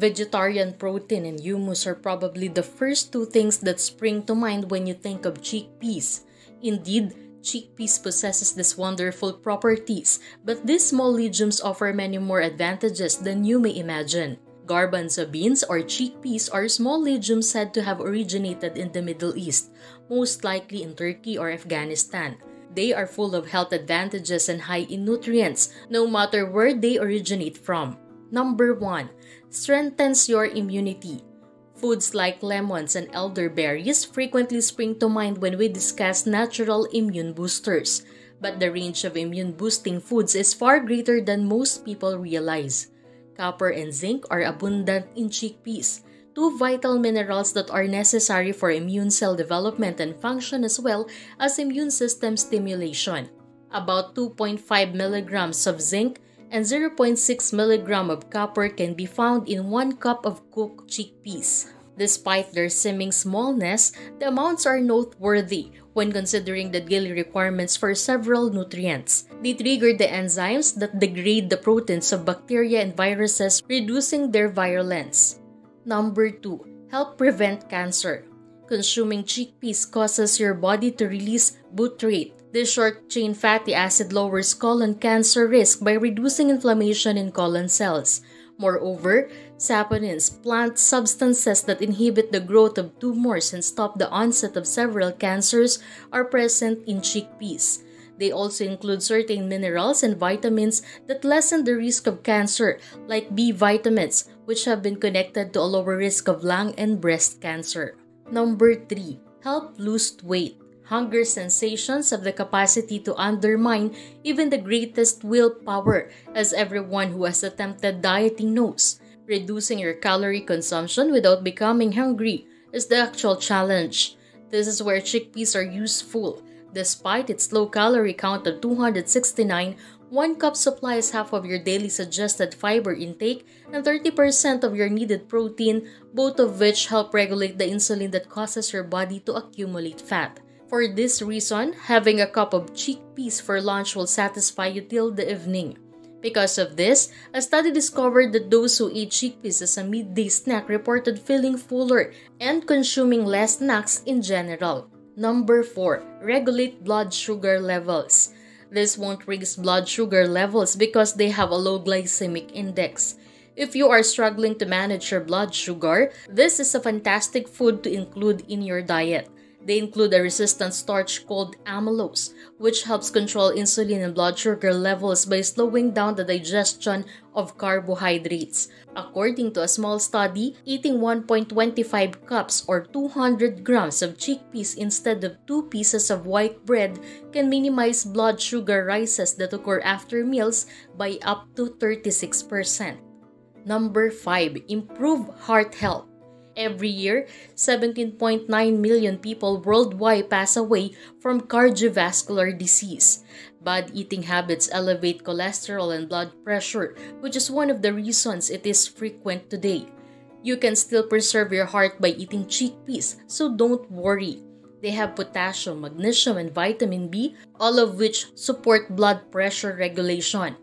Vegetarian protein and hummus are probably the first two things that spring to mind when you think of chickpeas. Indeed, chickpeas possesses these wonderful properties, but these small legumes offer many more advantages than you may imagine. Garbanzo beans or chickpeas are small legumes said to have originated in the Middle East, most likely in Turkey or Afghanistan. They are full of health advantages and high in nutrients, no matter where they originate from. Number 1. Strengthens your immunity. Foods like lemons and elderberries frequently spring to mind when we discuss natural immune boosters. But the range of immune boosting foods is far greater than most people realize. Copper and zinc are abundant in chickpeas, two vital minerals that are necessary for immune cell development and function as well as immune system stimulation. About 2.5 milligrams of zinc and 0.6 milligram of copper can be found in 1 cup of cooked chickpeas. Despite their seeming smallness, the amounts are noteworthy when considering the daily requirements for several nutrients. They trigger the enzymes that degrade the proteins of bacteria and viruses, reducing their virulence. Number 2. Help prevent cancer. Consuming chickpeas causes your body to release butyrate. This short-chain fatty acid lowers colon cancer risk by reducing inflammation in colon cells. Moreover, saponins, plant substances that inhibit the growth of tumors and stop the onset of several cancers, are present in chickpeas. They also include certain minerals and vitamins that lessen the risk of cancer, like B vitamins, which have been connected to a lower risk of lung and breast cancer. Number 3. Help lose weight. Hunger sensations have the capacity to undermine even the greatest willpower, as everyone who has attempted dieting knows. Reducing your calorie consumption without becoming hungry is the actual challenge. This is where chickpeas are useful. Despite its low calorie count of 269, one cup supplies half of your daily suggested fiber intake and 30% of your needed protein, both of which help regulate the insulin that causes your body to accumulate fat. For this reason, having a cup of chickpeas for lunch will satisfy you till the evening. Because of this, a study discovered that those who ate chickpeas as a midday snack reported feeling fuller and consuming less snacks in general. Number 4. Regulate blood sugar levels. This won't raise blood sugar levels because they have a low glycemic index. If you are struggling to manage your blood sugar, this is a fantastic food to include in your diet. They include a resistant starch called amylose, which helps control insulin and blood sugar levels by slowing down the digestion of carbohydrates. According to a small study, eating 1.25 cups or 200 grams of chickpeas instead of 2 pieces of white bread can minimize blood sugar rises that occur after meals by up to 36%. Number 5. Improve heart health. Every year, 17.9 million people worldwide pass away from cardiovascular disease. Bad eating habits elevate cholesterol and blood pressure, which is one of the reasons it is frequent today. You can still preserve your heart by eating chickpeas, so don't worry. They have potassium, magnesium, and vitamin B, all of which support blood pressure regulation.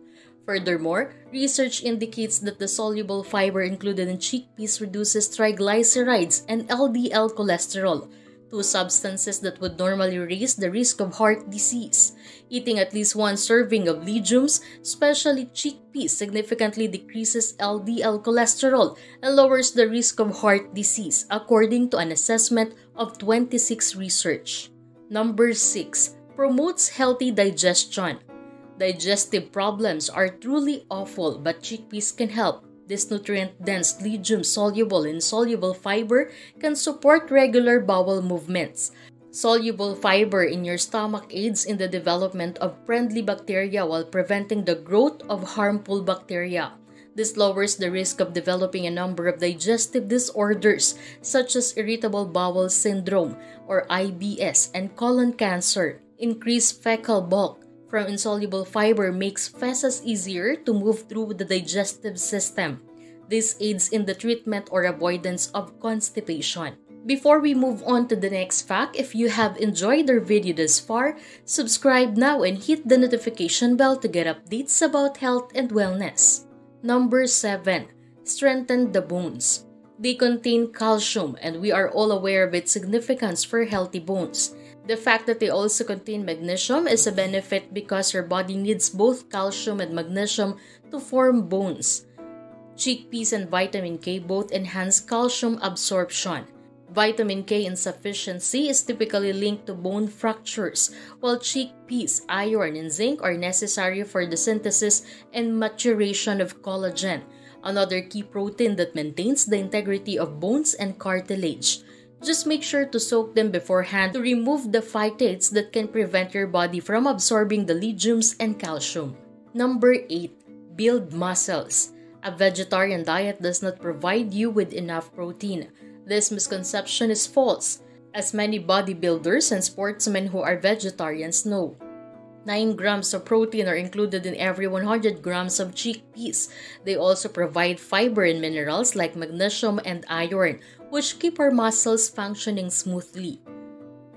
Furthermore, research indicates that the soluble fiber included in chickpeas reduces triglycerides and LDL cholesterol, two substances that would normally raise the risk of heart disease. Eating at least one serving of legumes, especially chickpeas, significantly decreases LDL cholesterol and lowers the risk of heart disease, according to an assessment of 26 research. Number 6. Promotes healthy digestion. Digestive problems are truly awful, but chickpeas can help. This nutrient-dense legume soluble in soluble fiber can support regular bowel movements. Soluble fiber in your stomach aids in the development of friendly bacteria while preventing the growth of harmful bacteria. This lowers the risk of developing a number of digestive disorders such as irritable bowel syndrome or IBS and colon cancer. Increased fecal bulk from insoluble fiber makes feces easier to move through the digestive system. This aids in the treatment or avoidance of constipation. Before we move on to the next fact, if you have enjoyed our video thus far, subscribe now and hit the notification bell to get updates about health and wellness. Number 7. strengthen the bones. They contain calcium, and we are all aware of its significance for healthy bones. The fact that they also contain magnesium is a benefit because your body needs both calcium and magnesium to form bones. Chickpeas and vitamin K both enhance calcium absorption. Vitamin K insufficiency is typically linked to bone fractures, while chickpeas, iron, and zinc are necessary for the synthesis and maturation of collagen, another key protein that maintains the integrity of bones and cartilage. Just make sure to soak them beforehand to remove the phytates that can prevent your body from absorbing the legumes and calcium. Number 8. Build muscles. A vegetarian diet does not provide you with enough protein. This misconception is false, as many bodybuilders and sportsmen who are vegetarians know. 9 grams of protein are included in every 100 grams of chickpeas. They also provide fiber and minerals like magnesium and iron, which keep our muscles functioning smoothly.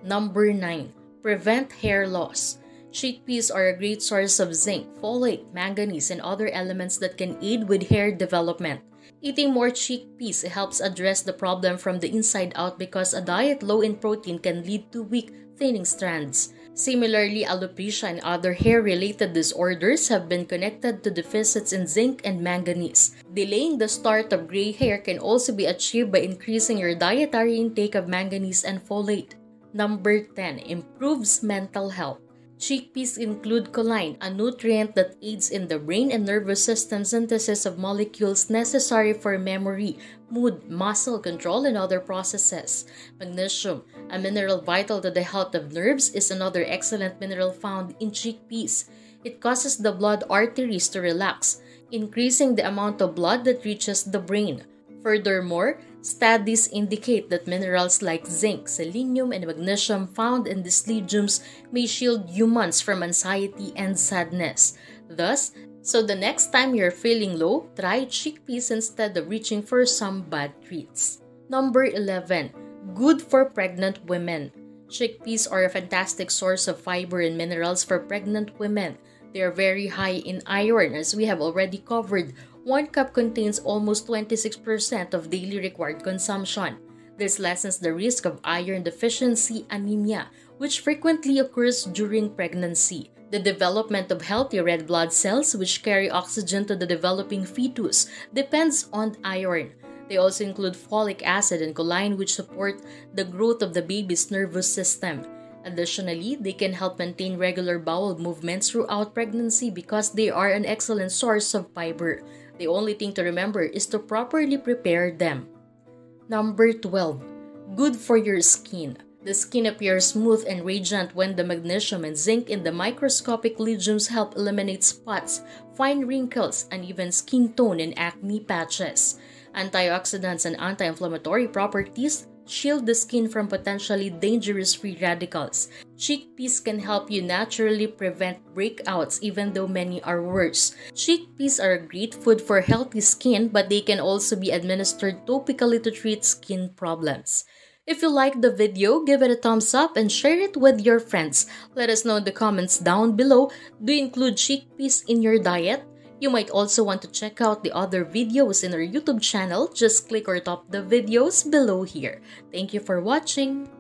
Number 9. Prevent hair loss. Chickpeas are a great source of zinc, folate, manganese, and other elements that can aid with hair development. Eating more chickpeas helps address the problem from the inside out because a diet low in protein can lead to weak, thinning strands. Similarly, alopecia and other hair-related disorders have been connected to deficits in zinc and manganese. Delaying the start of gray hair can also be achieved by increasing your dietary intake of manganese and folate. Number 10. Improves mental health. Chickpeas include choline, a nutrient that aids in the brain and nervous system synthesis of molecules necessary for memory, mood, muscle control, and other processes. Magnesium, a mineral vital to the health of nerves, is another excellent mineral found in chickpeas. It causes the blood arteries to relax, increasing the amount of blood that reaches the brain. Furthermore, studies indicate that minerals like zinc, selenium, and magnesium found in these legumes may shield humans from anxiety and sadness. Thus, so the next time you're feeling low, try chickpeas instead of reaching for some bad treats. Number 11. Good for pregnant women. Chickpeas are a fantastic source of fiber and minerals for pregnant women. They are very high in iron as we have already covered, 1 cup contains almost 26% of daily required consumption. This lessens the risk of iron deficiency anemia, which frequently occurs during pregnancy. The development of healthy red blood cells, which carry oxygen to the developing fetus, depends on iron. They also include folic acid and choline, which support the growth of the baby's nervous system. Additionally, they can help maintain regular bowel movements throughout pregnancy because they are an excellent source of fiber. The only thing to remember is to properly prepare them. Number 12. Good for your skin. The skin appears smooth and radiant when the magnesium and zinc in the microscopic legumes help eliminate spots, fine wrinkles, and even skin tone and acne patches. Antioxidants and anti-inflammatory properties shield the skin from potentially dangerous free radicals. Chickpeas can help you naturally prevent breakouts even though many are worse. Chickpeas are a great food for healthy skin but they can also be administered topically to treat skin problems. If you liked the video, give it a thumbs up and share it with your friends. Let us know in the comments down below, do you include chickpeas in your diet? You might also want to check out the other videos in our YouTube channel. Just click or tap the videos below here. Thank you for watching.